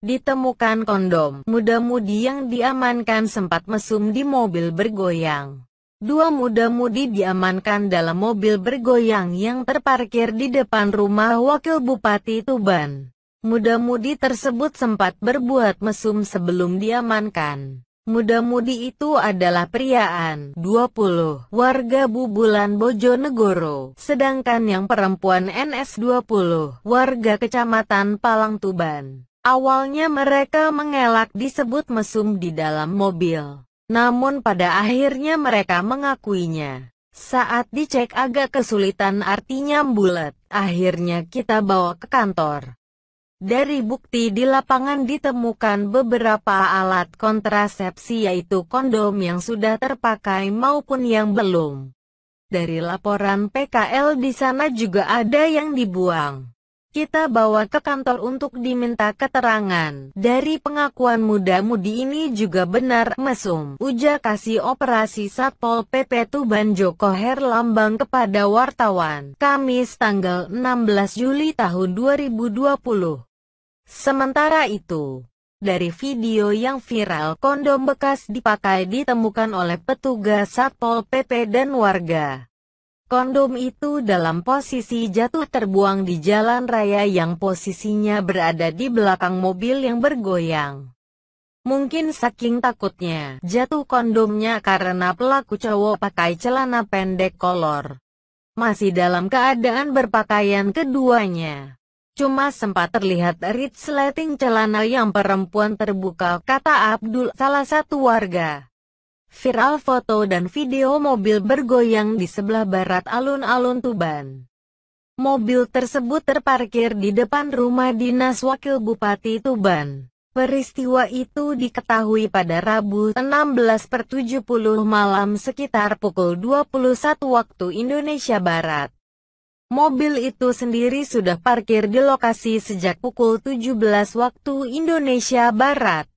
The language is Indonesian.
Ditemukan kondom, muda-mudi yang diamankan sempat mesum di mobil bergoyang. Dua muda-mudi diamankan dalam mobil bergoyang yang terparkir di depan rumah Wakil Bupati Tuban. Muda-mudi tersebut sempat berbuat mesum sebelum diamankan. Muda-mudi itu adalah priaan, 20, warga Bubulan Bojonegoro, sedangkan yang perempuan NS 20, warga Kecamatan Palang Tuban. Awalnya mereka mengelak disebut mesum di dalam mobil. Namun pada akhirnya mereka mengakuinya. Saat dicek agak kesulitan artinya bulat, akhirnya kita bawa ke kantor. Dari bukti di lapangan ditemukan beberapa alat kontrasepsi yaitu kondom yang sudah terpakai maupun yang belum. Dari laporan PKL di sana juga ada yang dibuang. Kita bawa ke kantor untuk diminta keterangan. Dari pengakuan muda-mudi ini juga benar mesum. Ujar kasih operasi Satpol PP Tuban Joko Herlambang kepada wartawan. Kamis tanggal 16 Juli tahun 2020. Sementara itu, dari video yang viral, kondom bekas dipakai ditemukan oleh petugas Satpol PP dan warga. Kondom itu dalam posisi jatuh terbuang di jalan raya yang posisinya berada di belakang mobil yang bergoyang. Mungkin saking takutnya, jatuh kondomnya karena pelaku cowok pakai celana pendek kolor. Masih dalam keadaan berpakaian keduanya. Cuma sempat terlihat sleting celana yang perempuan terbuka, kata Abdul, salah satu warga. Viral foto dan video mobil bergoyang di sebelah barat alun-alun Tuban. Mobil tersebut terparkir di depan rumah dinas Wakil Bupati Tuban. Peristiwa itu diketahui pada Rabu 16 per 70 malam sekitar pukul 21 waktu Indonesia Barat. Mobil itu sendiri sudah parkir di lokasi sejak pukul 17 waktu Indonesia Barat.